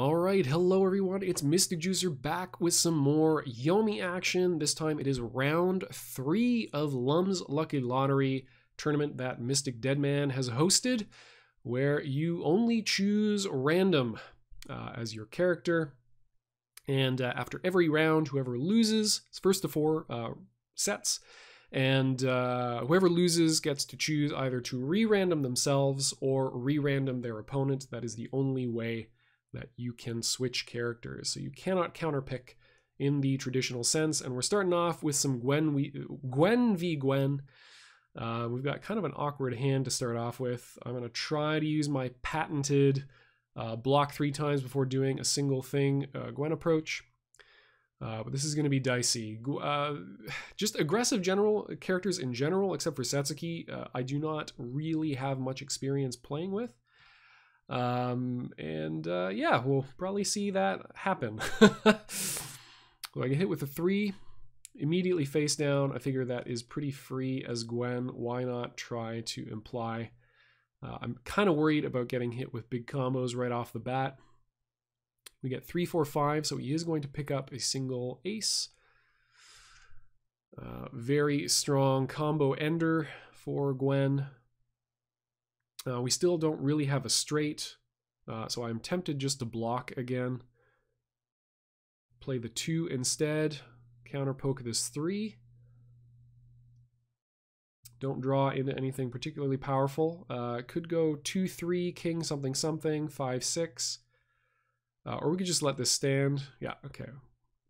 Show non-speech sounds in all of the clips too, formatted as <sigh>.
All right, hello everyone. It's Mystic Juicer back with some more Yomi action. This time it is round three of Lum's Lucky Lottery tournament that Mystic Deadman has hosted, where you only choose random uh, as your character. And uh, after every round, whoever loses, first to four uh, sets, and uh, whoever loses gets to choose either to re-random themselves or re-random their opponent. That is the only way that you can switch characters. So you cannot counterpick in the traditional sense. And we're starting off with some Gwen, we, Gwen v Gwen. Uh, we've got kind of an awkward hand to start off with. I'm going to try to use my patented uh, block three times before doing a single thing uh, Gwen approach. Uh, but this is going to be dicey. Uh, just aggressive general characters in general, except for Setsuki, uh, I do not really have much experience playing with. Um, and uh, yeah, we'll probably see that happen. <laughs> well, I get hit with a three, immediately face down. I figure that is pretty free as Gwen. Why not try to imply? Uh, I'm kind of worried about getting hit with big combos right off the bat. We get three, four, five, so he is going to pick up a single ace. Uh, very strong combo ender for Gwen. Uh, we still don't really have a straight, uh, so I'm tempted just to block again. Play the 2 instead, counter poke this 3. Don't draw into anything particularly powerful. Uh, could go 2-3, king something something, 5-6. Uh, or we could just let this stand. Yeah, okay.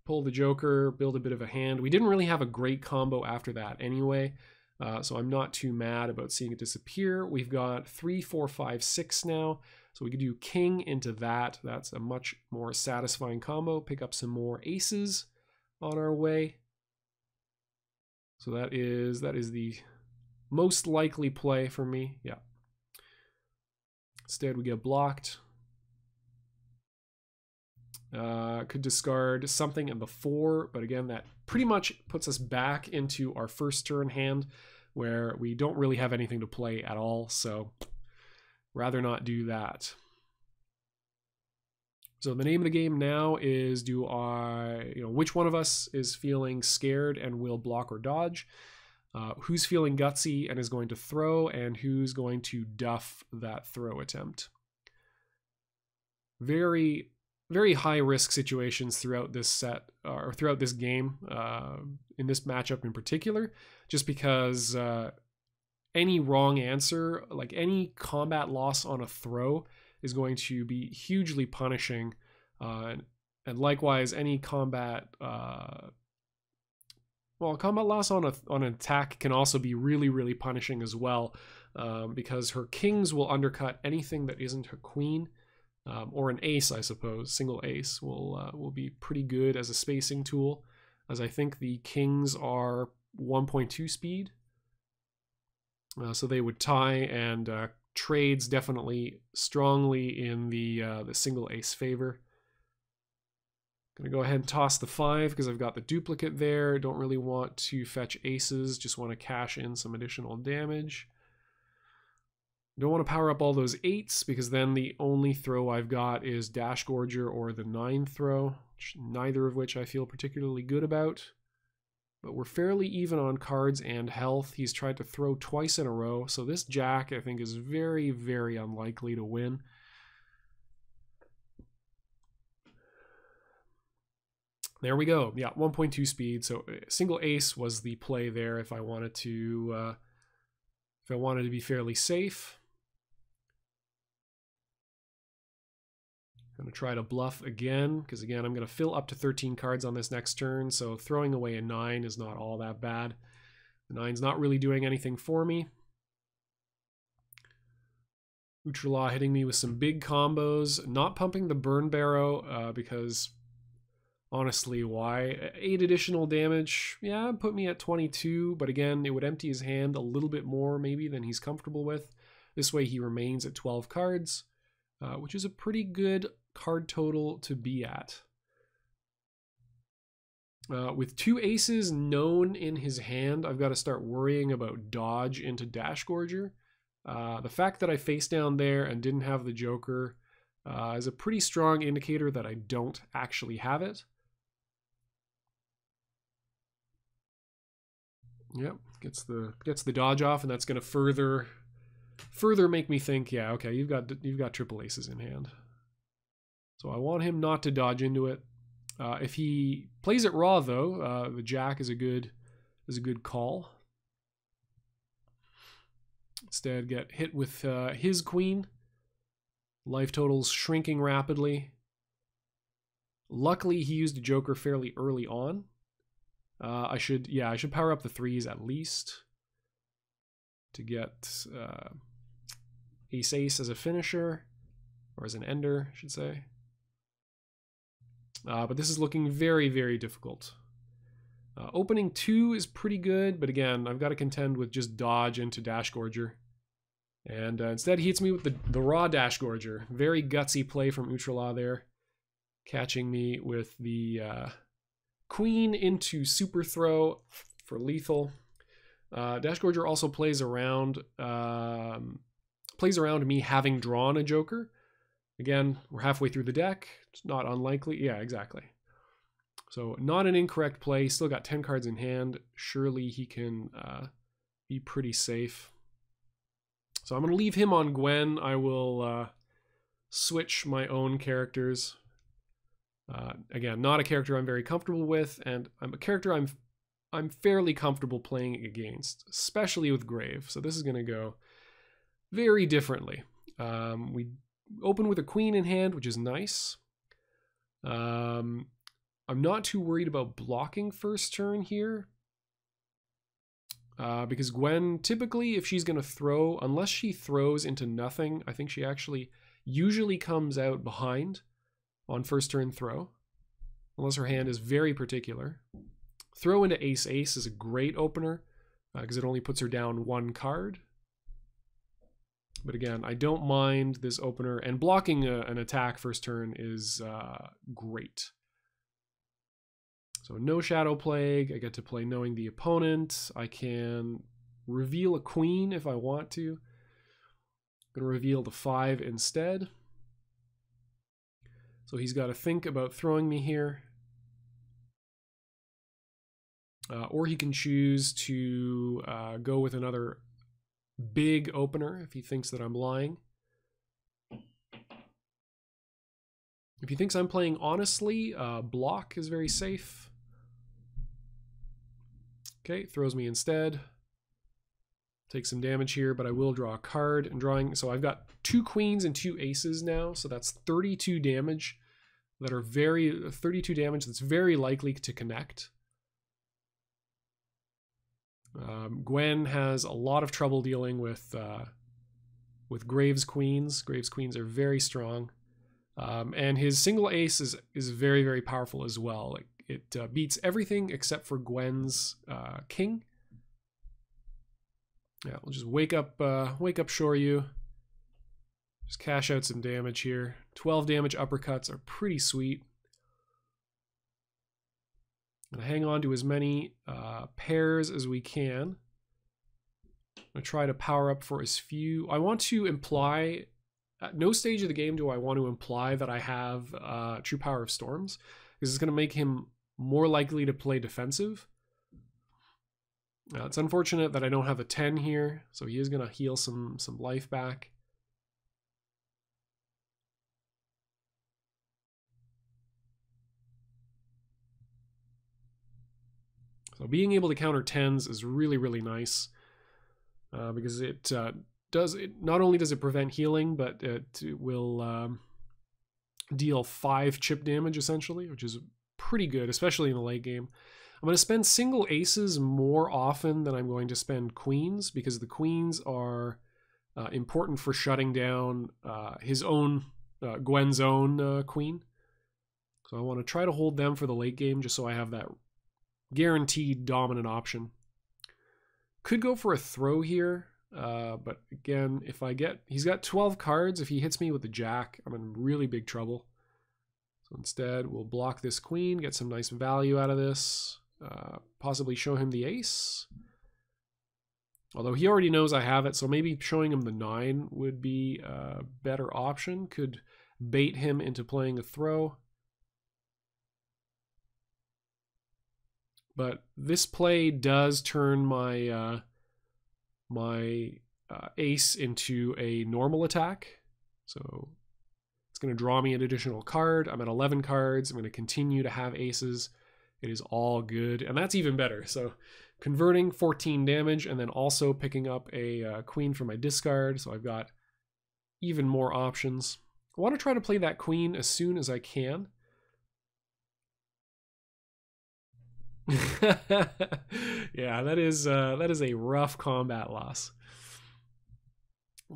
Pull the joker, build a bit of a hand. We didn't really have a great combo after that anyway. Uh, so I'm not too mad about seeing it disappear. We've got three, four, five, six now. So we could do king into that. That's a much more satisfying combo. Pick up some more aces on our way. So that is that is the most likely play for me. Yeah. Instead, we get blocked. Uh, could discard something in the four, but again, that pretty much puts us back into our first turn hand where we don't really have anything to play at all, so rather not do that. So the name of the game now is do I, you know, which one of us is feeling scared and will block or dodge? Uh, who's feeling gutsy and is going to throw, and who's going to duff that throw attempt? Very very high risk situations throughout this set or throughout this game uh, in this matchup in particular just because uh, any wrong answer like any combat loss on a throw is going to be hugely punishing uh, and likewise any combat uh, well combat loss on a on an attack can also be really really punishing as well um, because her kings will undercut anything that isn't her queen um, or an ace, I suppose. Single ace will uh, will be pretty good as a spacing tool, as I think the kings are 1.2 speed, uh, so they would tie and uh, trades definitely strongly in the uh, the single ace favor. Gonna go ahead and toss the five because I've got the duplicate there. Don't really want to fetch aces, just want to cash in some additional damage. Don't want to power up all those eights because then the only throw I've got is Dashgorger or the nine throw, neither of which I feel particularly good about. But we're fairly even on cards and health. He's tried to throw twice in a row, so this jack I think is very, very unlikely to win. There we go. Yeah, 1.2 speed. So uh, single ace was the play there if I wanted to uh, if I wanted to be fairly safe. Going to try to bluff again, because again, I'm going to fill up to 13 cards on this next turn, so throwing away a 9 is not all that bad. The 9's not really doing anything for me. Utrala hitting me with some big combos, not pumping the Burn Barrow, uh, because honestly, why? 8 additional damage, yeah, put me at 22, but again, it would empty his hand a little bit more maybe than he's comfortable with. This way he remains at 12 cards, uh, which is a pretty good card total to be at. Uh, with two aces known in his hand, I've got to start worrying about dodge into Dashgorger. Uh, the fact that I face down there and didn't have the Joker uh, is a pretty strong indicator that I don't actually have it. Yep, gets the gets the dodge off, and that's going to further further make me think, yeah, okay, you've got you've got triple aces in hand. So I want him not to dodge into it. Uh, if he plays it raw, though, uh, the jack is a good is a good call. Instead, get hit with uh, his queen. Life totals shrinking rapidly. Luckily, he used a joker fairly early on. Uh, I should, yeah, I should power up the threes at least to get uh, ace ace as a finisher or as an ender, I should say. Uh, but this is looking very, very difficult. Uh, opening two is pretty good, but again, I've got to contend with just dodge into Dash Gorger. And uh, instead he hits me with the, the raw Dash Gorger. Very gutsy play from Utrala there. Catching me with the uh, Queen into Super Throw for lethal. Uh, Dash Gorger also plays around um, plays around me having drawn a Joker. Again, we're halfway through the deck. It's not unlikely. Yeah, exactly. So not an incorrect play. Still got 10 cards in hand. Surely he can uh, be pretty safe. So I'm going to leave him on Gwen. I will uh, switch my own characters. Uh, again, not a character I'm very comfortable with, and I'm a character I'm I'm fairly comfortable playing against, especially with Grave. So this is going to go very differently. Um, we open with a queen in hand, which is nice. Um, I'm not too worried about blocking first turn here. Uh, because Gwen, typically, if she's going to throw, unless she throws into nothing, I think she actually usually comes out behind on first turn throw. Unless her hand is very particular. Throw into ace ace is a great opener because uh, it only puts her down one card. But again, I don't mind this opener, and blocking a, an attack first turn is uh, great. So no Shadow Plague. I get to play knowing the opponent. I can reveal a queen if I want to. I'm going to reveal the five instead. So he's got to think about throwing me here. Uh, or he can choose to uh, go with another big opener if he thinks that I'm lying. If he thinks I'm playing honestly, uh, block is very safe. Okay, throws me instead. Take some damage here, but I will draw a card and drawing. So I've got two queens and two aces now. So that's 32 damage that are very, 32 damage that's very likely to connect. Um, Gwen has a lot of trouble dealing with uh, with Graves queens. Graves queens are very strong, um, and his single ace is is very very powerful as well. Like it uh, beats everything except for Gwen's uh, king. Yeah, we'll just wake up, uh, wake up Shoryu. Just cash out some damage here. 12 damage uppercuts are pretty sweet. Hang on to as many uh, pairs as we can. I'm gonna try to power up for as few. I want to imply, at no stage of the game do I want to imply that I have uh, True Power of Storms, because it's gonna make him more likely to play defensive. Uh, it's unfortunate that I don't have a 10 here, so he is going to heal some, some life back. So being able to counter 10s is really, really nice uh, because it uh, does, it not only does it prevent healing, but it will um, deal 5 chip damage essentially, which is pretty good, especially in the late game. I'm going to spend single aces more often than I'm going to spend queens because the queens are uh, important for shutting down uh, his own, uh, Gwen's own uh, queen. So I want to try to hold them for the late game just so I have that guaranteed dominant option. Could go for a throw here, uh, but again, if I get, he's got 12 cards. If he hits me with the jack, I'm in really big trouble. So instead, we'll block this queen, get some nice value out of this, uh, possibly show him the ace. Although he already knows I have it, so maybe showing him the nine would be a better option. Could bait him into playing a throw. But this play does turn my uh, my uh, ace into a normal attack. So it's going to draw me an additional card. I'm at 11 cards. I'm going to continue to have aces. It is all good. And that's even better. So converting 14 damage and then also picking up a uh, queen from my discard. So I've got even more options. I want to try to play that queen as soon as I can. <laughs> yeah, that is uh, that is a rough combat loss.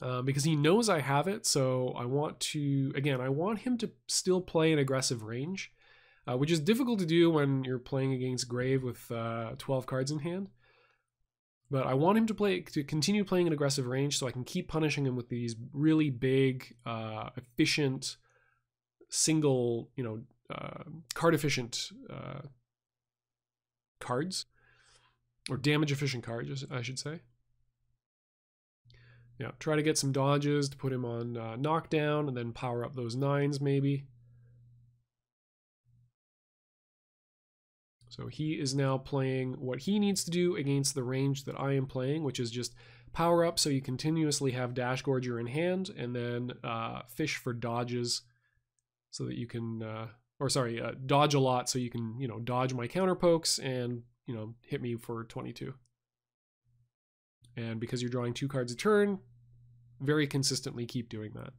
Uh, because he knows I have it, so I want to again. I want him to still play an aggressive range, uh, which is difficult to do when you're playing against Grave with uh, 12 cards in hand. But I want him to play to continue playing an aggressive range, so I can keep punishing him with these really big, uh, efficient, single, you know, uh, card efficient cards, or damage efficient cards, I should say. Yeah, try to get some dodges to put him on uh, knockdown and then power up those nines maybe. So he is now playing what he needs to do against the range that I am playing, which is just power up so you continuously have Dash Gorger in hand and then uh, fish for dodges so that you can, uh, or sorry, uh, dodge a lot so you can, you know, dodge my counter pokes and, you know, hit me for 22. And because you're drawing two cards a turn, very consistently keep doing that.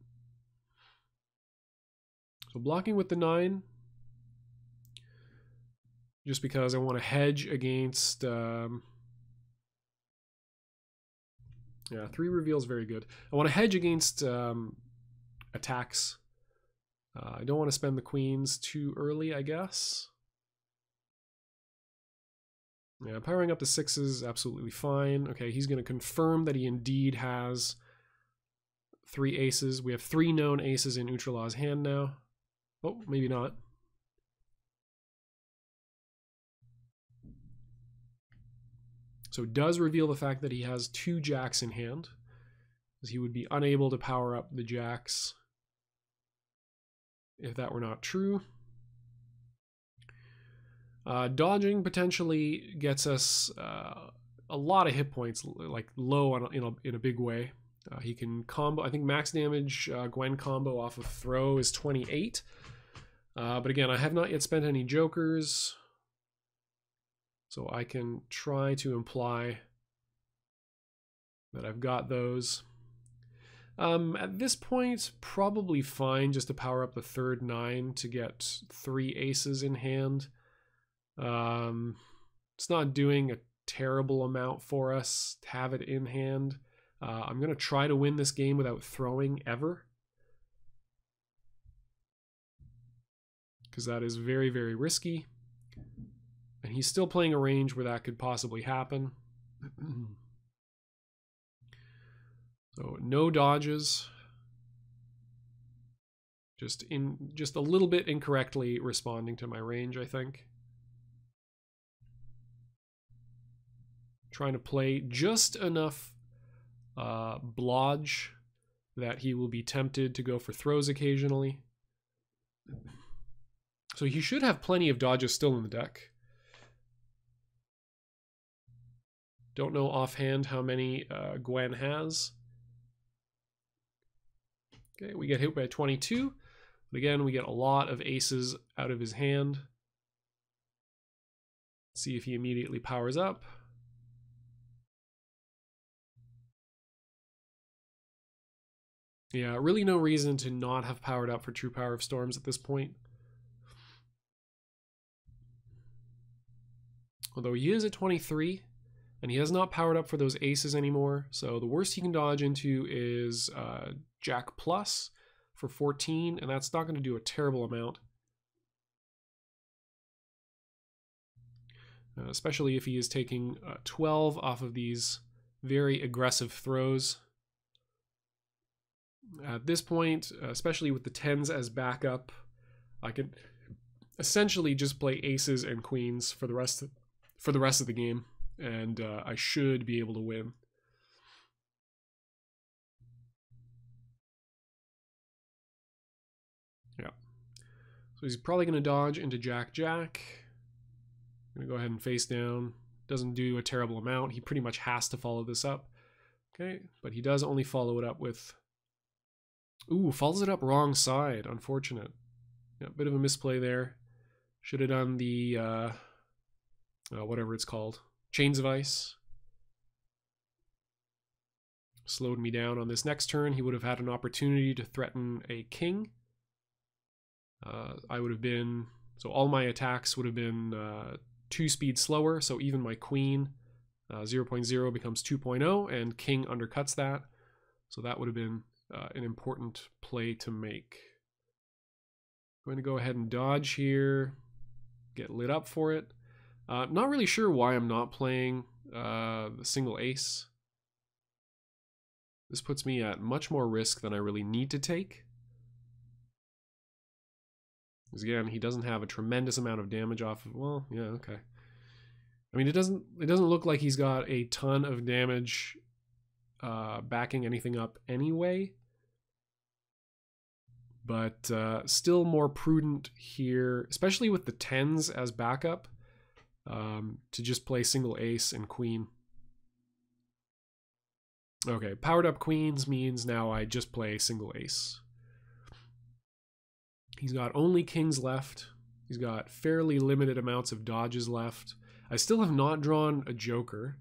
So blocking with the nine, just because I want to hedge against. Um, yeah, three reveals very good. I want to hedge against um, attacks. Uh, I don't want to spend the queens too early, I guess. Yeah, powering up the sixes, absolutely fine. Okay, he's going to confirm that he indeed has three aces. We have three known aces in Utralaw's hand now. Oh, maybe not. So it does reveal the fact that he has two jacks in hand, as he would be unable to power up the jacks if that were not true. Uh, dodging potentially gets us uh, a lot of hit points, like low on, in, a, in a big way. Uh, he can combo, I think max damage uh, Gwen combo off of throw is 28. Uh, but again, I have not yet spent any jokers. So I can try to imply that I've got those. Um, at this point, probably fine just to power up the third nine to get three aces in hand. Um, it's not doing a terrible amount for us to have it in hand. Uh, I'm going to try to win this game without throwing ever. Because that is very, very risky. And he's still playing a range where that could possibly happen. <clears throat> so no dodges. Just in just a little bit incorrectly responding to my range, I think. Trying to play just enough uh, Blodge that he will be tempted to go for throws occasionally. So he should have plenty of dodges still in the deck. Don't know offhand how many uh, Gwen has. Okay, we get hit by 22. But again, we get a lot of aces out of his hand. See if he immediately powers up. Yeah, really no reason to not have powered up for True Power of Storms at this point. Although he is at 23, and he has not powered up for those aces anymore, so the worst he can dodge into is uh, Jack Plus for 14, and that's not going to do a terrible amount. Uh, especially if he is taking uh, 12 off of these very aggressive throws. At this point, especially with the tens as backup, I can essentially just play aces and queens for the rest of, for the rest of the game, and uh, I should be able to win. So he's probably going to dodge into Jack Jack. Going to go ahead and face down. Doesn't do a terrible amount. He pretty much has to follow this up. Okay, but he does only follow it up with... Ooh, follows it up wrong side. Unfortunate. Yeah, bit of a misplay there. Should have done the, uh, uh, whatever it's called. Chains of Ice. Slowed me down on this next turn. He would have had an opportunity to threaten a king. Uh, I would have been... So all my attacks would have been uh, 2 speed slower, so even my queen uh, 0.0 becomes 2.0, and king undercuts that. So that would have been uh, an important play to make. I'm Going to go ahead and dodge here, get lit up for it. Uh, not really sure why I'm not playing uh, the single ace. This puts me at much more risk than I really need to take. Because again, he doesn't have a tremendous amount of damage off of, well, yeah, okay. I mean, it doesn't it doesn't look like he's got a ton of damage uh, backing anything up anyway. But uh, still more prudent here, especially with the tens as backup, um, to just play single ace and queen. Okay, powered up queens means now I just play single ace. He's got only kings left. He's got fairly limited amounts of dodges left. I still have not drawn a joker,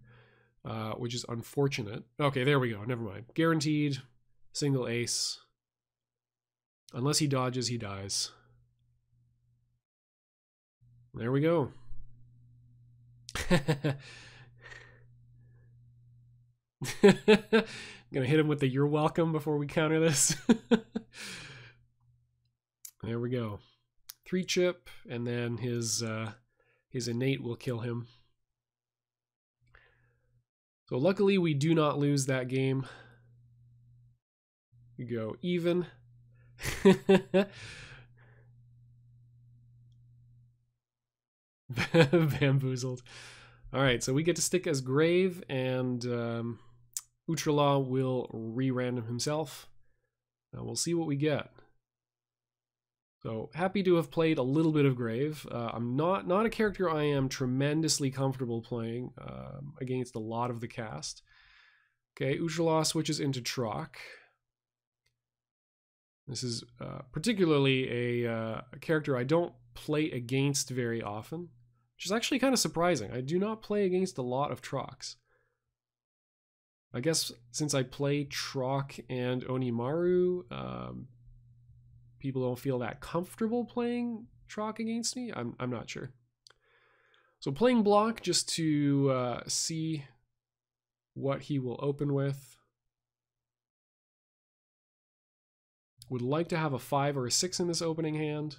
uh, which is unfortunate. Okay, there we go. Never mind. Guaranteed single ace. Unless he dodges, he dies. There we go. I'm <laughs> gonna hit him with the you're welcome before we counter this. <laughs> there we go. Three chip, and then his uh, his innate will kill him. So luckily we do not lose that game. We go even. <laughs> Bamboozled. All right, so we get to stick as Grave, and um, Utrala will re-random himself. Now we'll see what we get. So happy to have played a little bit of Grave. Uh, I'm not not a character I am tremendously comfortable playing um, against a lot of the cast. Okay, Ujala switches into Troq. This is uh, particularly a, uh, a, character I don't play against very often, which is actually kind of surprising. I do not play against a lot of Troqs. I guess since I play Troq and Onimaru, um, people don't feel that comfortable playing Troq against me. I'm, I'm not sure. So playing block just to uh, see what he will open with. Would like to have a 5 or a 6 in this opening hand.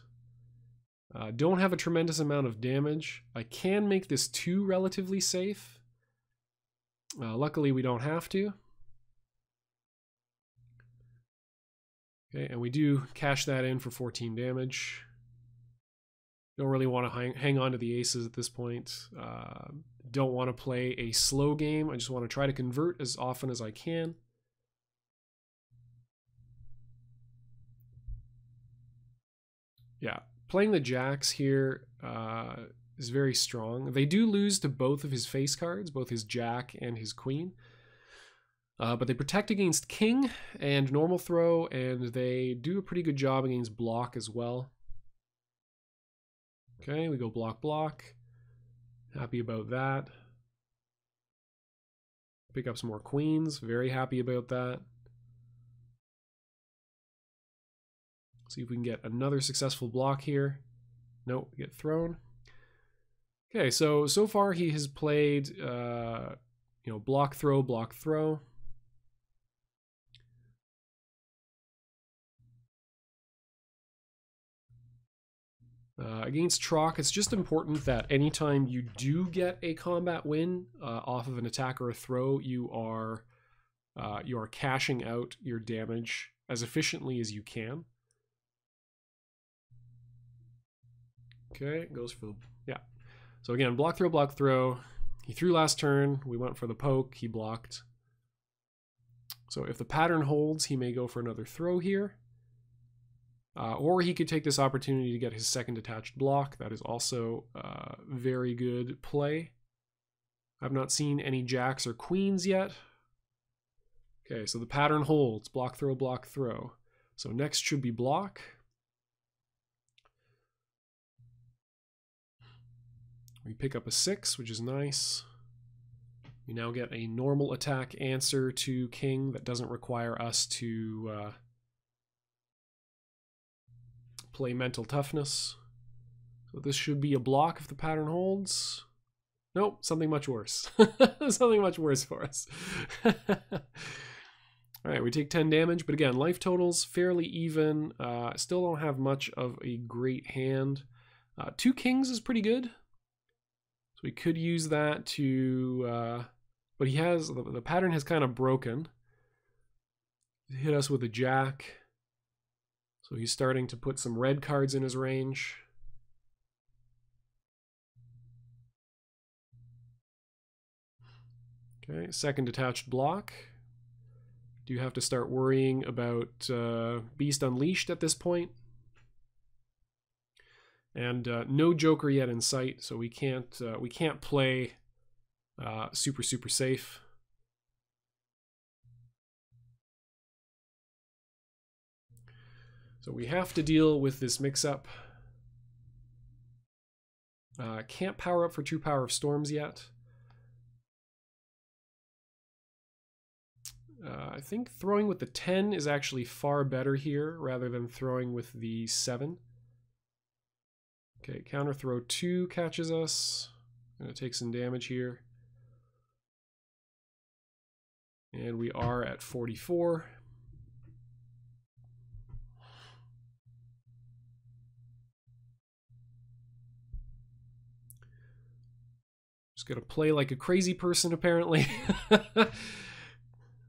Uh, don't have a tremendous amount of damage. I can make this 2 relatively safe. Uh, luckily we don't have to. Okay, and we do cash that in for 14 damage. Don't really want to hang, hang on to the aces at this point. Uh, don't want to play a slow game. I just want to try to convert as often as I can. Yeah, playing the jacks here uh, is very strong. They do lose to both of his face cards, both his jack and his queen. Uh, but they protect against king and normal throw, and they do a pretty good job against block as well. Okay, we go block, block. Happy about that. Pick up some more queens. Very happy about that. See if we can get another successful block here. Nope, get thrown. Okay, so so far he has played, uh, you know, block, throw, block, throw. Uh, against Troq, it's just important that anytime you do get a combat win uh, off of an attack or a throw, you are uh, you are cashing out your damage as efficiently as you can. Okay, goes for the, yeah. So again, block throw, block throw. He threw last turn. We went for the poke. He blocked. So if the pattern holds, he may go for another throw here. Uh, or he could take this opportunity to get his second attached block. That is also uh, very good play. I've not seen any jacks or queens yet. Okay, so the pattern holds. Block, throw, block, throw. So next should be block. We pick up a six, which is nice. We now get a normal attack answer to king that doesn't require us to uh, play mental toughness. So this should be a block if the pattern holds. Nope, something much worse. <laughs> something much worse for us. <laughs> All right, we take 10 damage, but again, life totals fairly even. Uh, still don't have much of a great hand. Uh, two kings is pretty good. So we could use that to, uh, but he has, the, the pattern has kind of broken. Hit us with a jack. So he's starting to put some red cards in his range. Okay, second attached block. Do you have to start worrying about uh, Beast Unleashed at this point? And uh, no Joker yet in sight, so we can't uh, we can't play uh, super super safe. So we have to deal with this mix-up. Uh, can't power up for True Power of Storms yet. Uh, I think throwing with the 10 is actually far better here rather than throwing with the 7. Okay, counter throw 2 catches us. Gonna take some damage here. And we are at 44. Gonna play like a crazy person apparently. <laughs>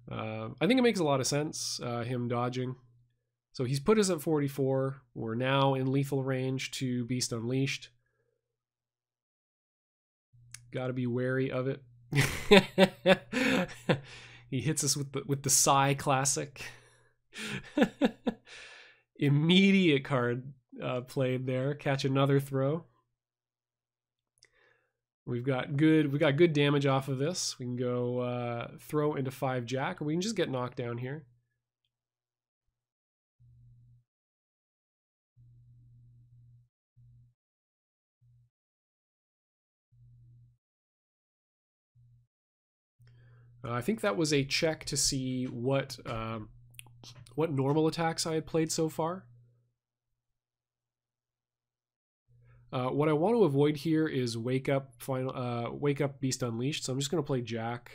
Uh, I think it makes a lot of sense, uh, him dodging. So he's put us at 44. We're now in lethal range to Beast Unleashed. Got to be wary of it. <laughs> he hits us with the with the Psy classic. <laughs> Immediate card uh, played there. Catch another throw. We've got good we got good damage off of this. We can go uh, throw into five jack, or we can just get knocked down here. Uh, I think that was a check to see what um, what normal attacks I had played so far. Uh, what I want to avoid here is wake up final uh, wake up beast unleashed. So I'm just going to play Jack.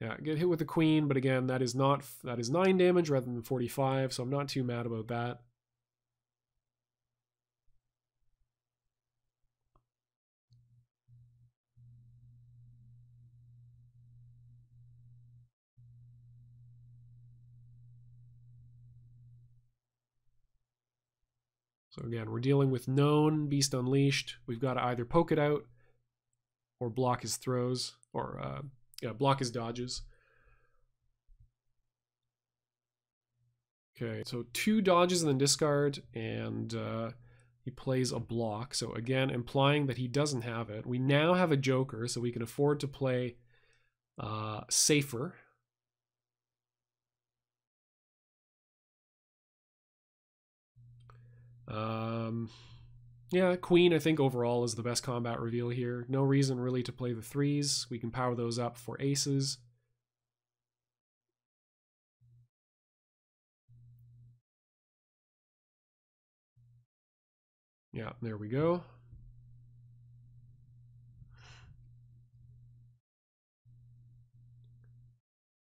Yeah, get hit with the queen, but again, that is not that is nine damage rather than 45, so I'm not too mad about that. Again, we're dealing with known Beast Unleashed. We've got to either poke it out or block his throws, or uh, yeah, block his dodges. Okay, so two dodges and then discard, and uh, he plays a block. So again, implying that he doesn't have it. We now have a Joker, so we can afford to play uh, safer. Um, yeah, Queen, I think overall is the best combat reveal here. No reason really to play the threes. We can power those up for aces. Yeah, there we go.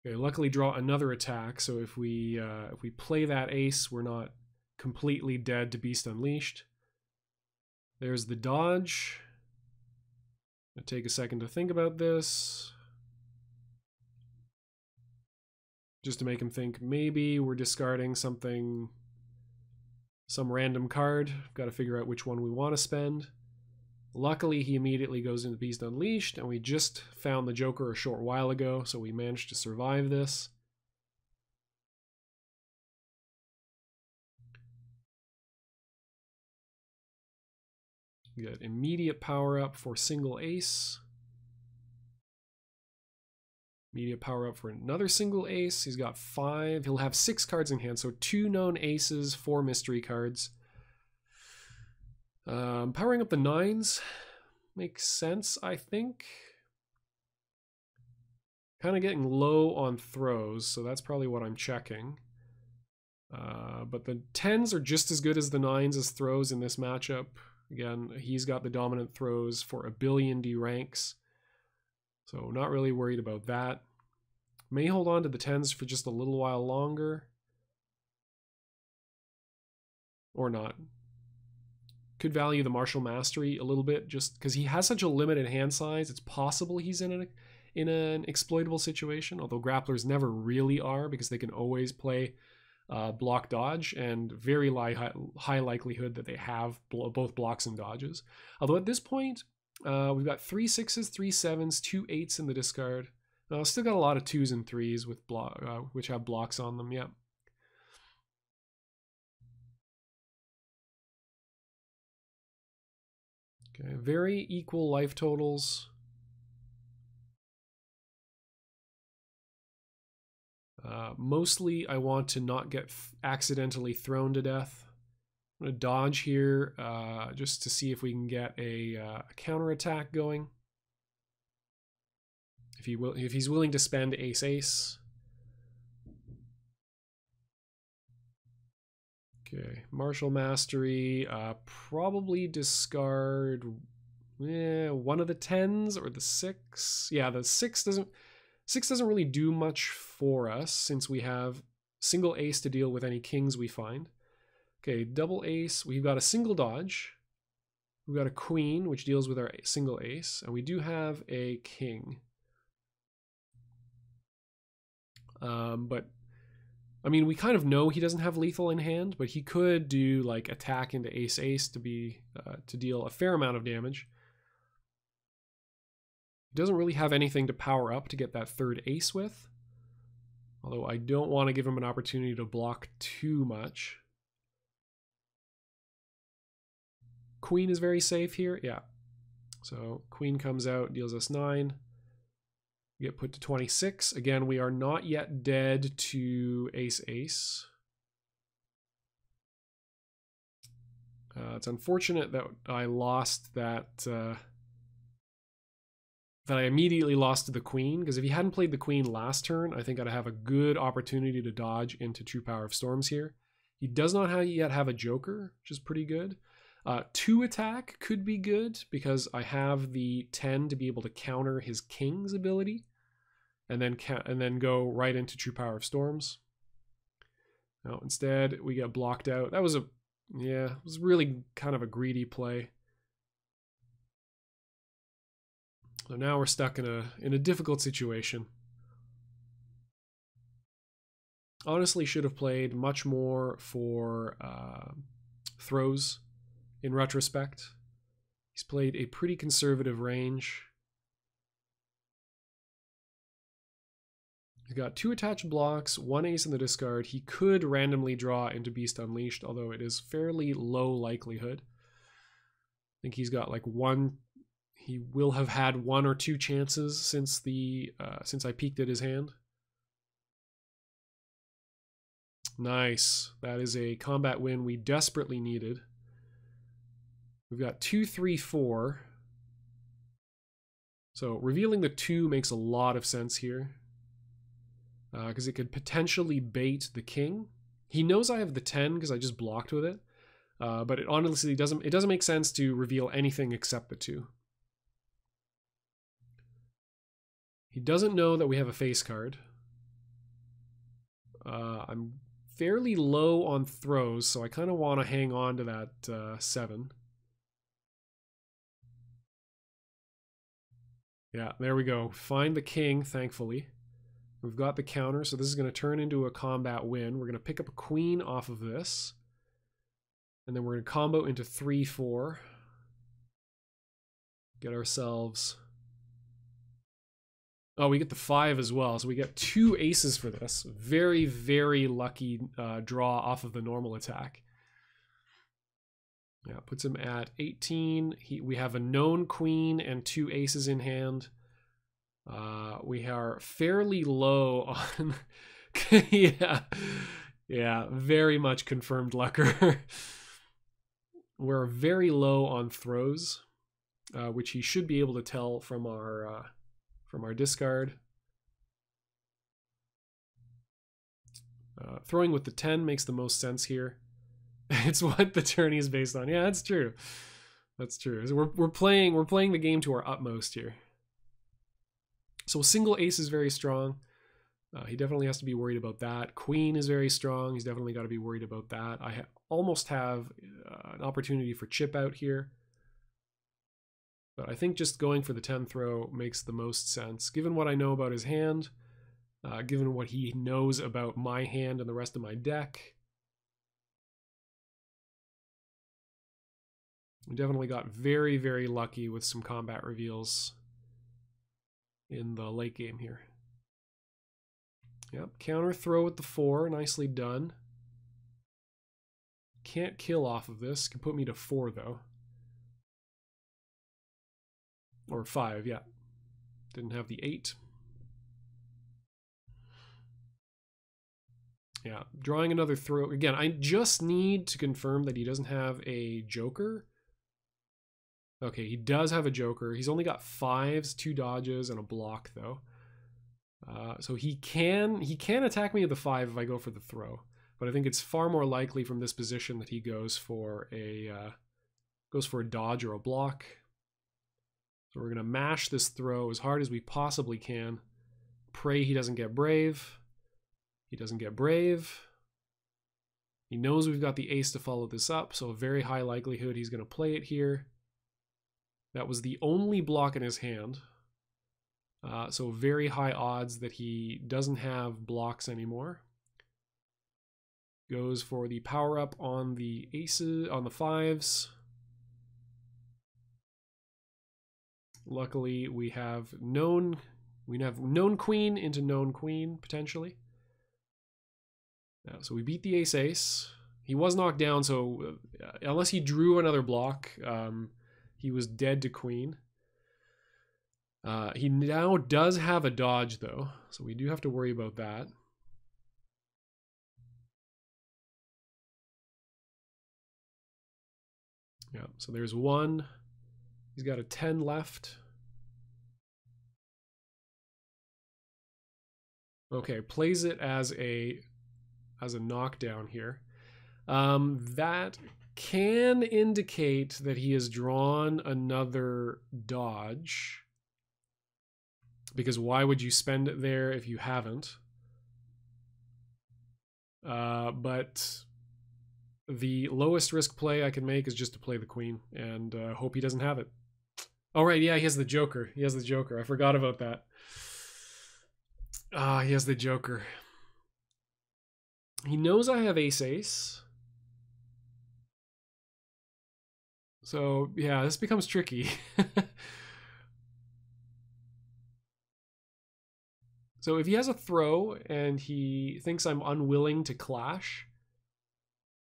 Okay, luckily draw another attack, so if we uh, if we play that ace, we're not completely dead to Beast Unleashed. There's the dodge. I'll take a second to think about this. Just to make him think maybe we're discarding something, some random card. Got to figure out which one we want to spend. Luckily, he immediately goes into Beast Unleashed, and we just found the Joker a short while ago, so we managed to survive this. Get immediate power up for single ace. Immediate power up for another single ace. He's got five. He'll have six cards in hand. So two known aces, four mystery cards. Um, powering up the nines makes sense, I think. Kind of getting low on throws, so that's probably what I'm checking. Uh, but the 10s are just as good as the 9s as throws in this matchup. Again, he's got the dominant throws for a billion D ranks. So not really worried about that. May hold on to the 10s for just a little while longer. Or not. Could value the Martial Mastery a little bit just because he has such a limited hand size. It's possible he's in an, in an exploitable situation, although grapplers never really are because they can always play uh, block dodge and very high, high likelihood that they have both blocks and dodges. Although at this point, uh, we've got three sixes, three sevens, two eights in the discard. Uh, still got a lot of twos and threes with block, uh, which have blocks on them. Yeah. Okay, very equal life totals. Uh, mostly, I want to not get accidentally thrown to death. I'm going to dodge here uh, just to see if we can get a, uh, a counterattack going. If, he will, if he's willing to spend ace-ace. Okay, Martial Mastery, uh, probably discard eh, one of the tens or the six. Yeah, the six doesn't Six doesn't really do much for us since we have single ace to deal with any kings we find. Okay, double ace, we've got a single dodge. We've got a queen, which deals with our single ace, and we do have a king. Um, but, I mean, we kind of know he doesn't have lethal in hand, but he could do, like, attack into ace-ace to be, uh, to deal a fair amount of damage. He doesn't really have anything to power up to get that third ace with. Although I don't want to give him an opportunity to block too much. Queen is very safe here. Yeah. So queen comes out, deals us 9. We get put to 26. Again, we are not yet dead to ace-ace. Uh, it's unfortunate that I lost that... Uh, that I immediately lost to the queen, because if he hadn't played the queen last turn, I think I'd have a good opportunity to dodge into True Power of Storms here. He does not have, yet have a joker, which is pretty good. Uh, two attack could be good, because I have the 10 to be able to counter his king's ability, and then, and then go right into True Power of Storms. Now, instead, we get blocked out. That was a, yeah, it was really kind of a greedy play. So now we're stuck in a in a difficult situation. Honestly, should have played much more for uh, throws in retrospect. He's played a pretty conservative range. He's got two attached blocks, one ace in the discard. He could randomly draw into Beast Unleashed, although it is fairly low likelihood. I think he's got like one he will have had one or two chances since the uh, since I peeked at his hand. Nice. That is a combat win we desperately needed. We've got two, three, four. So revealing the two makes a lot of sense here. Because uh, it could potentially bait the king. He knows I have the 10 because I just blocked with it. Uh, but it honestly doesn't it doesn't make sense to reveal anything except the two. He doesn't know that we have a face card. Uh, I'm fairly low on throws, so I kind of want to hang on to that uh, 7. Yeah, there we go. Find the king, thankfully. We've got the counter, so this is going to turn into a combat win. We're going to pick up a queen off of this. And then we're going to combo into 3-4. Get ourselves Oh, we get the five as well. So we get two aces for this. Very, very lucky uh, draw off of the normal attack. Yeah, puts him at 18. He, we have a known queen and two aces in hand. Uh, we are fairly low <laughs> on. yeah, yeah, very much confirmed Lucker. We're very low on throws, uh, which he should be able to tell from our uh, from our discard. Uh, throwing with the 10 makes the most sense here. <laughs> it's what the tourney is based on. Yeah, that's true. That's true. We're, we're playing we're playing the game to our utmost here. So a single ace is very strong. Uh, he definitely has to be worried about that. Queen is very strong. He's definitely got to be worried about that. I ha almost have uh, an opportunity for chip out here. But I think just going for the 10 throw makes the most sense. Given what I know about his hand, uh, given what he knows about my hand and the rest of my deck, we definitely got very, very lucky with some combat reveals in the late game here. Yep, counter throw with the four, nicely done. Can't kill off of this, can put me to four though. Or five, yeah. Didn't have the eight. Yeah, drawing another throw. Again, I just need to confirm that he doesn't have a joker. Okay, he does have a joker. He's only got fives, two dodges, and a block, though. Uh, so he can he can attack me with the five if I go for the throw, but I think it's far more likely from this position that he goes for a uh, goes for a dodge or a block. So we're gonna mash this throw as hard as we possibly can. Pray he doesn't get brave. He doesn't get brave. He knows we've got the ace to follow this up, so a very high likelihood he's gonna play it here. That was the only block in his hand. Uh, so very high odds that he doesn't have blocks anymore. Goes for the power up on the aces, on the fives. Luckily, we have known we have known queen into known queen potentially. Yeah, so we beat the ace ace. He was knocked down, so uh, unless he drew another block, um, he was dead to queen. Uh, he now does have a dodge, though, so we do have to worry about that. Yeah, so there's one. He's got a 10 left. Okay, plays it as a as a knockdown here. Um, that can indicate that he has drawn another dodge. Because why would you spend it there if you haven't? Uh, but the lowest risk play I can make is just to play the queen and uh, hope he doesn't have it. Oh, right, yeah, he has the joker. He has the joker. I forgot about that. Ah, he has the joker. He knows I have ace ace. So yeah, this becomes tricky. <laughs> so if he has a throw and he thinks I'm unwilling to clash,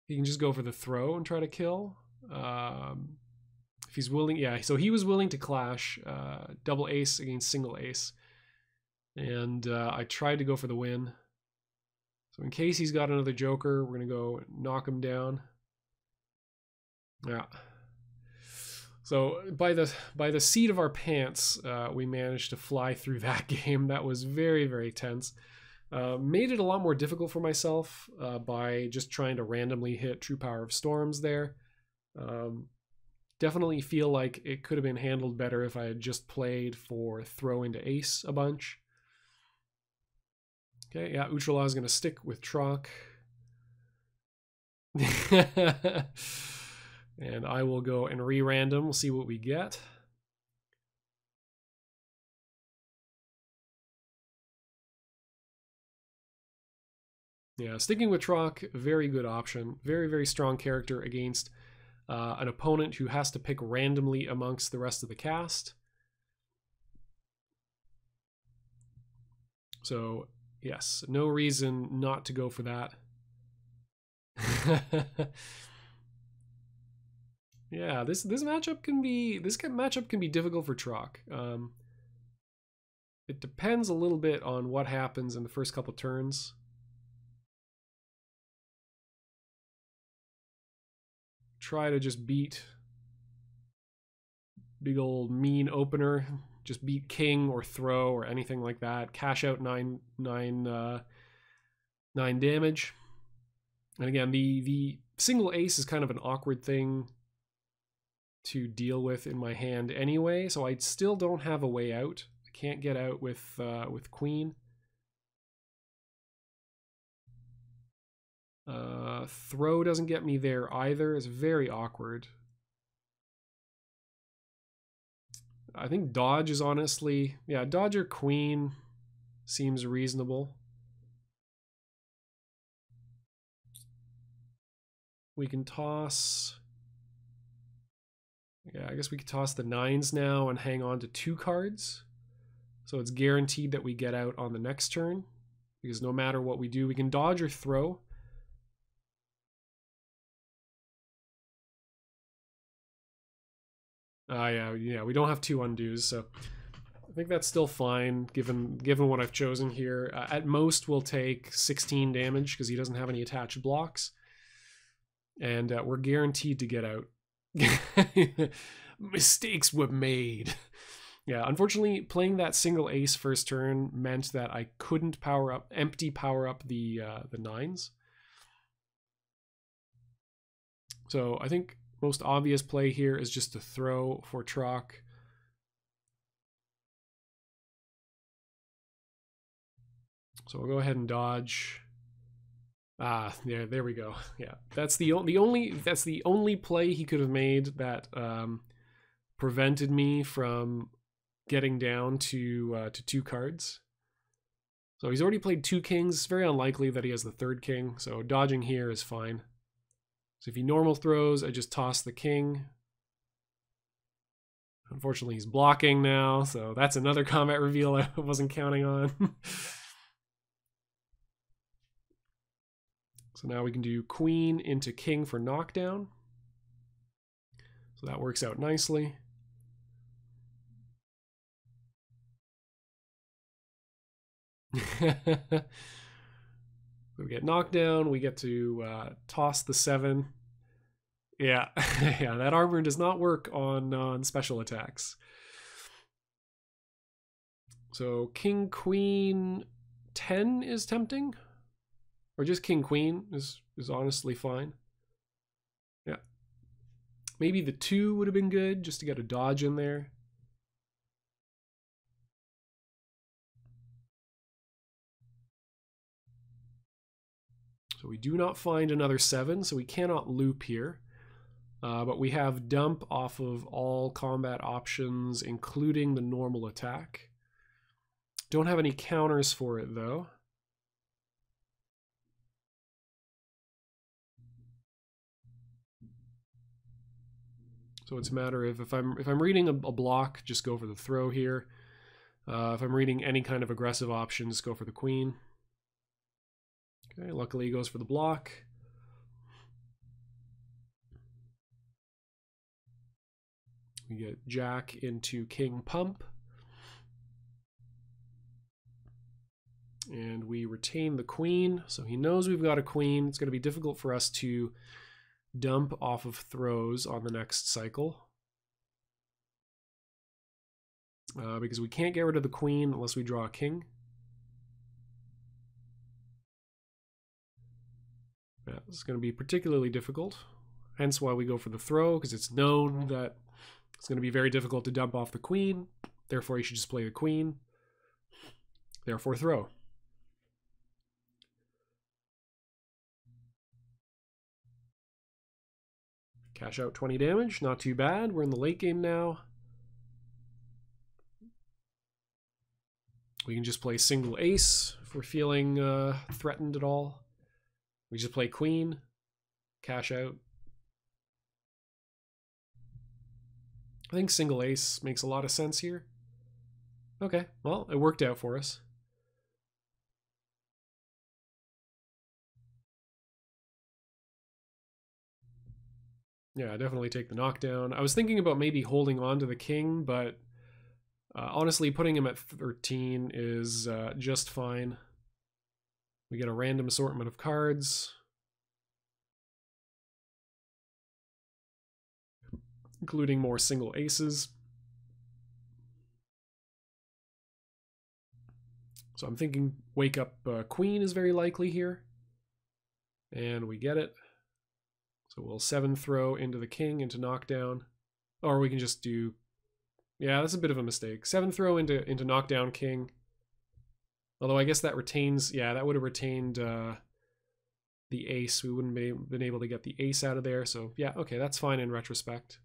he can just go for the throw and try to kill. Um, if he's willing, yeah, so he was willing to clash uh, double ace against single ace. And uh, I tried to go for the win. So in case he's got another joker, we're going to go knock him down. Yeah. So by the by the seat of our pants, uh, we managed to fly through <laughs> that game. That was very very tense. Uh, made it a lot more difficult for myself uh, by just trying to randomly hit True Power of Storms there. Um, definitely feel like it could have been handled better if I had just played for throw into ace a bunch. Okay, yeah, UTRALAW is going to stick with Troq. <laughs> And I will go and re-random. We'll see what we get. Yeah, sticking with Troq, very good option. Very, very strong character against uh, an opponent who has to pick randomly amongst the rest of the cast. So, yes, no reason not to go for that. <laughs> Yeah, this this matchup can be this matchup can be difficult for Troq. Um, it depends a little bit on what happens in the first couple turns. Try to just beat big old mean opener. Just beat king or throw or anything like that. Cash out nine nine uh, nine damage. And again, the the single ace is kind of an awkward thing to deal with in my hand anyway, so I still don't have a way out. I can't get out with uh, with queen. Uh, throw doesn't get me there either. It's very awkward. I think dodge is honestly, yeah, dodge or queen seems reasonable. We can toss yeah, I guess we could toss the nines now and hang on to two cards. So it's guaranteed that we get out on the next turn. Because no matter what we do, we can dodge or throw. Uh, yeah, yeah, we don't have two undos, so I think that's still fine, given given what I've chosen here. Uh, at most, we'll take 16 damage, because he doesn't have any attached blocks. And uh, we're guaranteed to get out. <laughs> Mistakes were made. Yeah, unfortunately, playing that single ace first turn meant that I couldn't power up, empty power up the uh, the nines. So I think most obvious play here is just to throw for Troq. So we'll go ahead and dodge. Ah, yeah, there we go. <laughs> Yeah, that's the the only that's the only play he could have made that um, prevented me from getting down to uh, to two cards. So he's already played two kings. It's very unlikely that he has the third king. So dodging here is fine. So if he normal throws, I just toss the king. Unfortunately, he's blocking now, so that's another <laughs> combat reveal I <laughs> wasn't counting on. <laughs> So now we can do queen into king for knockdown. So that works out nicely. We get knocked down. We get to uh, toss the seven. Yeah, <laughs> yeah, that armor does not work on on special attacks. So king queen 10 is tempting. Or just king queen is is honestly fine. Yeah. Maybe the two would have been good just to get a dodge in there. We do not find another seven, so we cannot loop here. Uh, but we have dump off of all combat options, including the normal attack. Don't have any counters for it, though. So it's a matter of if I'm if I'm reading a, a block, just go for the throw here. Uh, if I'm reading any kind of aggressive option, just go for the queen. Okay, luckily he goes for the block. We get jack into king pump. And we retain the queen, so he knows we've got a queen. It's going to be difficult for us to dump off of throws on the next cycle. Uh, because we can't get rid of the queen unless we draw a king. Yeah, this is going to be particularly difficult. Hence why we go for the throw, because it's known that it's going to be very difficult to dump off the queen. Therefore, you should just play the queen. Therefore, throw. Cash out 20 damage, not too bad. We're in the late game now. We can just play single ace if we're feeling uh, threatened at all. We just play queen, cash out. I think single ace makes a lot of sense here. Okay, well, it worked out for us. Yeah, definitely take the knockdown. I was thinking about maybe holding on to the king, but uh, honestly, putting him at 13 is uh, just fine. We get a random assortment of cards. Including more single aces. So I'm thinking wake up uh, queen is very likely here. And we get it. So we'll seven throw into the king into knockdown. Or we can just do yeah, that's a bit of a mistake. Seven throw into into knockdown king. Although I guess that retains yeah, that would have retained uh the ace. We wouldn't be been able to get the ace out of there. So yeah, okay, that's fine in retrospect.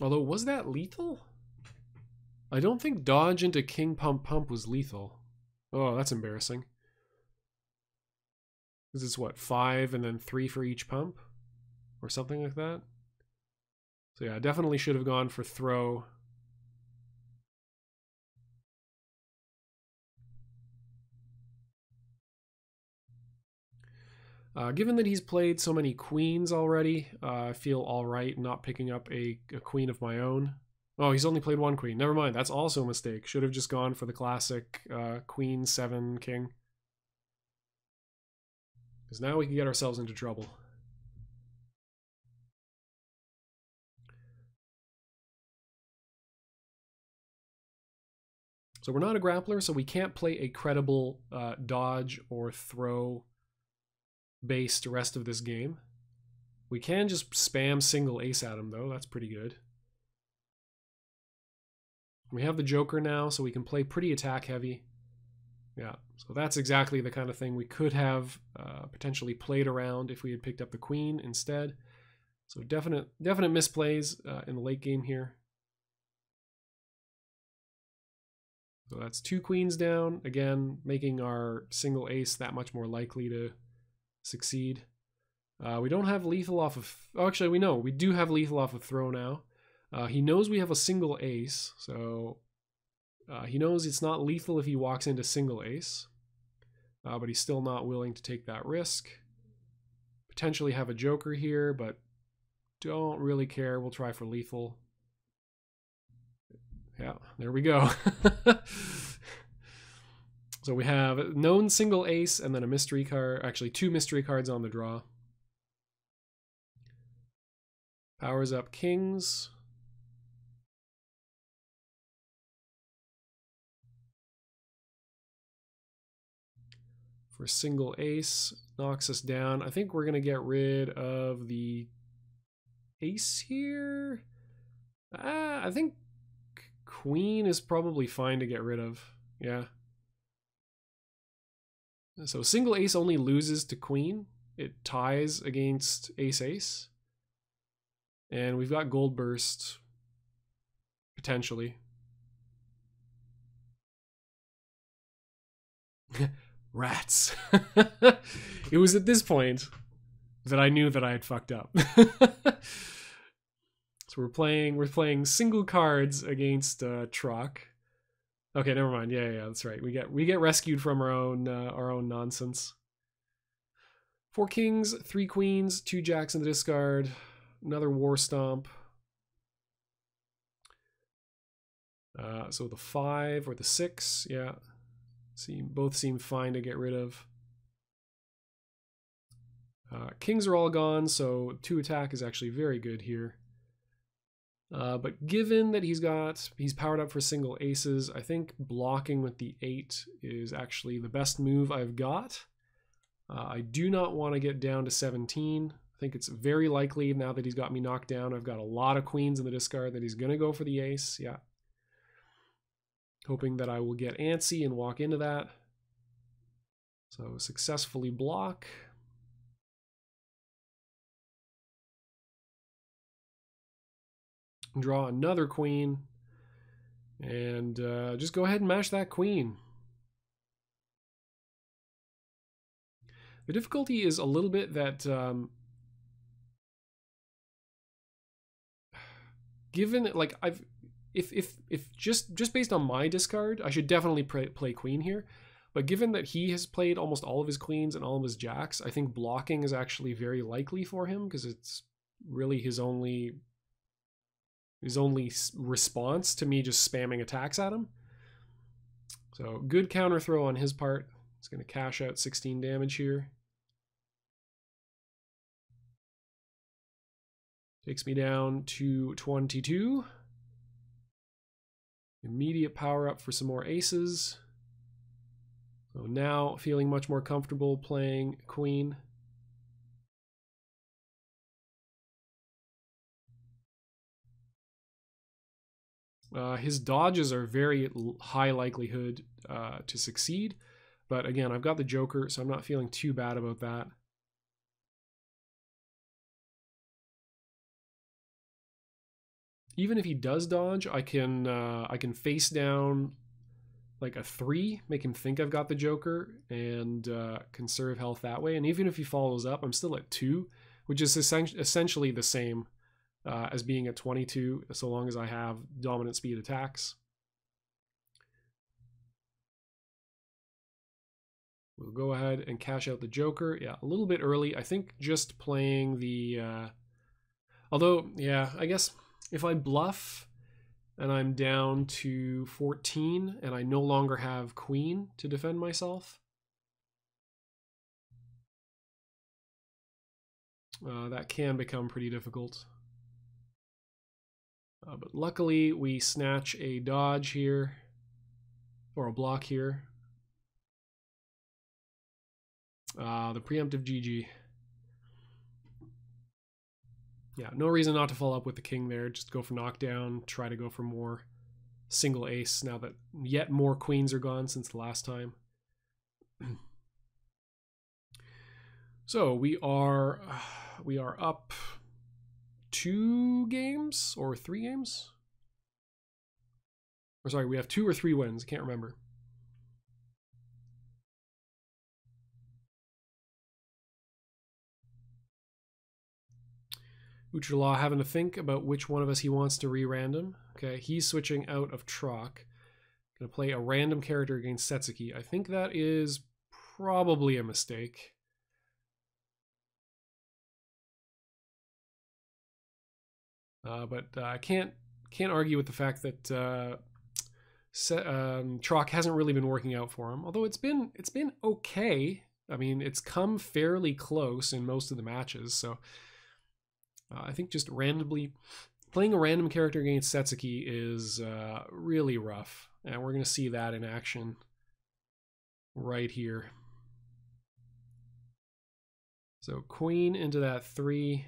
Although, was that lethal? I don't think dodge into king pump pump was lethal. Oh, that's embarrassing. This is what, five and then three for each pump? Or something like that? So yeah, definitely should have gone for throw. Uh, given that he's played so many queens already, uh, I feel alright not picking up a, a, queen of my own. Oh, he's only played one queen. Never mind, that's also a mistake. Should have just gone for the classic uh, queen, seven, king. Because now we can get ourselves into trouble. So we're not a grappler, so we can't play a credible uh, dodge or throw based rest of this game. We can just spam single ace at him though, that's pretty good. We have the Joker now, so we can play pretty attack heavy. Yeah, so that's exactly the kind of thing we could have uh, potentially played around if we had picked up the Queen instead. So definite, definite misplays uh, in the late game here. So that's two queens down, again, making our single ace that much more likely to succeed. Uh, we don't have lethal off of... Oh, actually, we know. We do have lethal off of throw now. Uh, he knows we have a single ace, so uh, he knows it's not lethal if he walks into single ace, uh, but he's still not willing to take that risk. Potentially have a joker here, but don't really care. We'll try for lethal. Yeah, there we go. <laughs> So we have known single ace and then a mystery card, actually two mystery cards on the draw. Powers up kings. For single ace, knocks us down. I think we're going to get rid of the ace here. Uh, I think queen is probably fine to get rid of. Yeah. So single ace only loses to queen. It ties against ace ace. And we've got gold burst potentially. <laughs> Rats. <laughs> it was at this point that I knew that I had fucked up. <laughs> so we're playing we're playing single cards against uh, Troq. Okay, never mind. Yeah, yeah, that's right. We get we get rescued from our own uh, our own nonsense. Four kings, three queens, two jacks in the discard, another war stomp. Uh, so the five or the six, yeah, seem both seem fine to get rid of. Uh, kings are all gone, so two attack is actually very good here. Uh, but given that he's got, he's powered up for single aces, I think blocking with the eight is actually the best move I've got. Uh, I do not want to get down to 17. I think it's very likely now that he's got me knocked down, I've got a lot of queens in the discard that he's going to go for the ace. Yeah. Hoping that I will get antsy and walk into that. So successfully block. Draw another queen, and uh, just go ahead and mash that queen. The difficulty is a little bit that um, given like I've if if if just just based on my discard, I should definitely play, play queen here. But given that he has played almost all of his queens and all of his jacks, I think blocking is actually very likely for him because it's really his only his only response to me just spamming attacks at him. So good counter throw on his part. He's going to cash out 16 damage here. Takes me down to 22. Immediate power up for some more aces. So now feeling much more comfortable playing queen. Uh, his dodges are very high likelihood uh, to succeed. But again, I've got the Joker, so I'm not feeling too bad about that. even if he does dodge, I can uh, I can face down like a three, make him think I've got the Joker, and uh, conserve health that way. And even if he follows up, I'm still at two, which is essentially the same uh, as being at 22, so long as I have dominant speed attacks. We'll go ahead and cash out the Joker. Yeah, a little bit early. I think just playing the... Uh, although, yeah, I guess if I bluff and I'm down to 14 and I no longer have queen to defend myself, uh, that can become pretty difficult. Uh, but luckily we snatch a dodge here, or a block here. Uh, the preemptive GG yeah, no reason not to follow up with the king there. Just go for knockdown, try to go for more single ace now that yet more queens are gone since the last time. <clears throat> so we are <sighs> we are up two games or three games? Or sorry, we have two or three wins. I can't remember. UTRALAW having to think about which one of us he wants to re-random. Okay, he's switching out of Troq. Gonna play a random character against Setsuki. I think that is probably a mistake. Uh, but uh, I can't can't argue with the fact that uh, um, Troq hasn't really been working out for him. Although it's been it's been okay. I mean, it's come fairly close in most of the matches. So uh, I think just randomly playing a random character against Setsuki is uh, really rough, and we're going to see that in action right here. So queen into that three.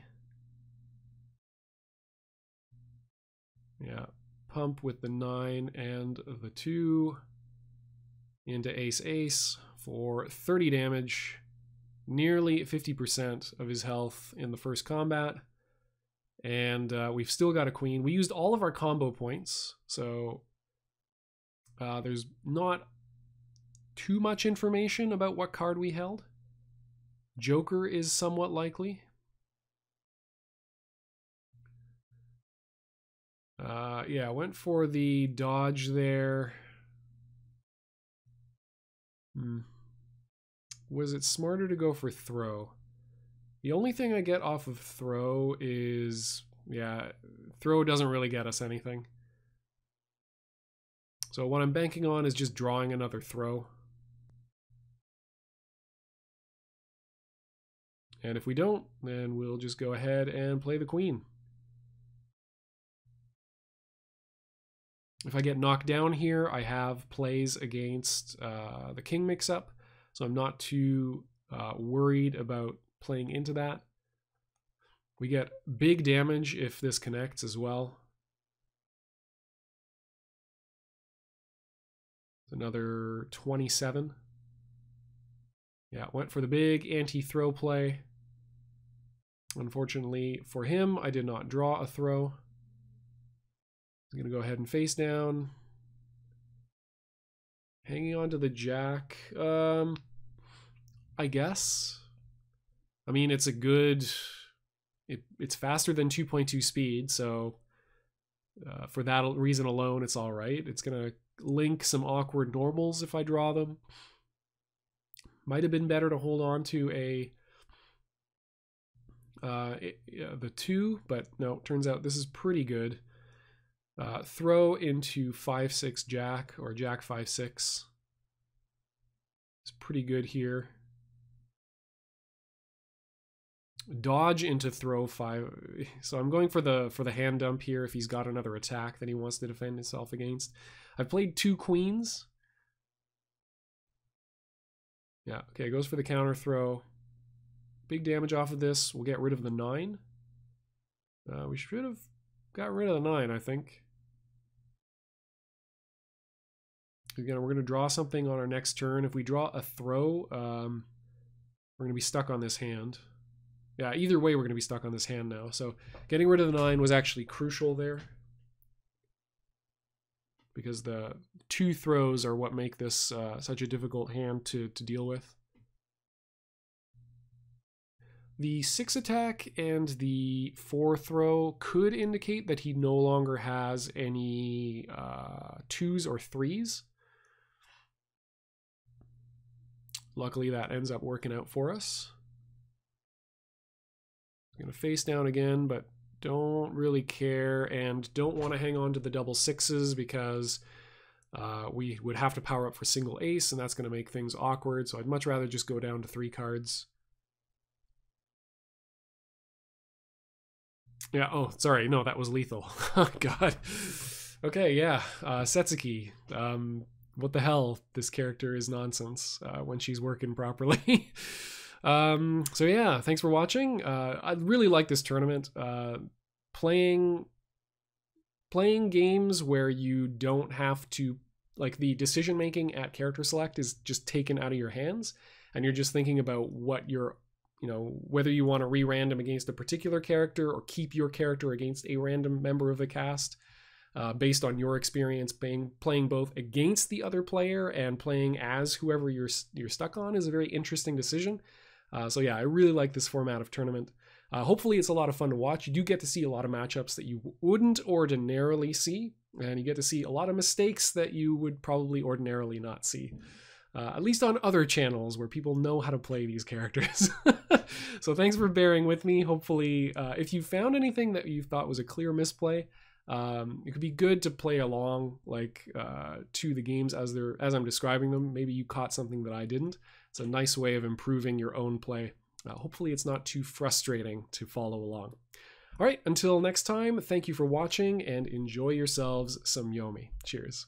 Yeah, pump with the nine and the two into ace ace for 30 damage, nearly 50% of his health in the first combat and uh, we've still got a queen. We used all of our combo points, so uh, there's not too much information about what card we held. Joker is somewhat likely. Uh, yeah, I went for the dodge there. Hmm. Was it smarter to go for throw? The only thing I get off of throw is, yeah, throw doesn't really get us anything. So what I'm banking on is just drawing another throw. And if we don't, then we'll just go ahead and play the queen. If I get knocked down here, I have plays against uh, the king mix-up, so I'm not too uh, worried about playing into that. We get big damage if this connects as well. Another 27. Yeah, went for the big anti-throw play. Unfortunately for him, I did not draw a throw. I'm going to go ahead and face down. Hanging on to the jack. Um, I guess. I mean, it's a good. It, it's faster than 2.2 speed, so uh, for that reason alone, it's all right. It's gonna link some awkward normals if I draw them. Might have been better to hold on to a uh, it, the two, but no, turns out this is pretty good. Uh, throw into 5-6 jack or jack 5-6. It's pretty good here. Dodge into throw 5. So I'm going for the for the hand dump here if he's got another attack that he wants to defend himself against. I've played two queens. Yeah, okay, goes for the counter throw. Big damage off of this. We'll get rid of the 9. Uh, we should have got rid of the 9, I think. Again, we're going to draw something on our next turn. If we draw a throw, um, we're going to be stuck on this hand. Yeah, either way, we're going to be stuck on this hand now. So getting rid of the 9 was actually crucial there. Because the two throws are what make this uh, such a difficult hand to, to deal with. The six attack and the four throw could indicate that he no longer has any uh, twos or threes. Luckily, that ends up working out for us. I'm going to face down again, but don't really care and don't want to hang on to the double sixes because uh, we would have to power up for single ace, and that's going to make things awkward. So I'd much rather just go down to three cards. Yeah, oh, sorry. No, that was lethal. <laughs> oh, God. Okay, yeah. Uh, Setsuki. Um, what the hell? This character is nonsense uh, when she's working properly. <laughs> um, so, yeah, thanks for watching. Uh, I really like this tournament. Uh, playing playing games where you don't have to like the decision making at character select is just taken out of your hands and you're just thinking about what your you know, whether you want to re-random against a particular character or keep your character against a random member of the cast, uh, based on your experience playing playing both against the other player and playing as whoever you're you're stuck on is a very interesting decision. Uh, so yeah, I really like this format of tournament. Uh, hopefully, it's a lot of fun to watch. You do get to see a lot of matchups that you wouldn't ordinarily see, and you get to see a lot of mistakes that you would probably ordinarily not see uh, at least on other channels where people know how to play these characters. <laughs> so thanks for bearing with me. Hopefully, uh, if you found anything that you thought was a clear misplay, um, it could be good to play along like uh, to the games as they're as I'm describing them. Maybe you caught something that I didn't. It's a nice way of improving your own play. Uh, hopefully, it's not too frustrating to follow along. All right, until next time, thank you for watching and enjoy yourselves some Yomi. Cheers.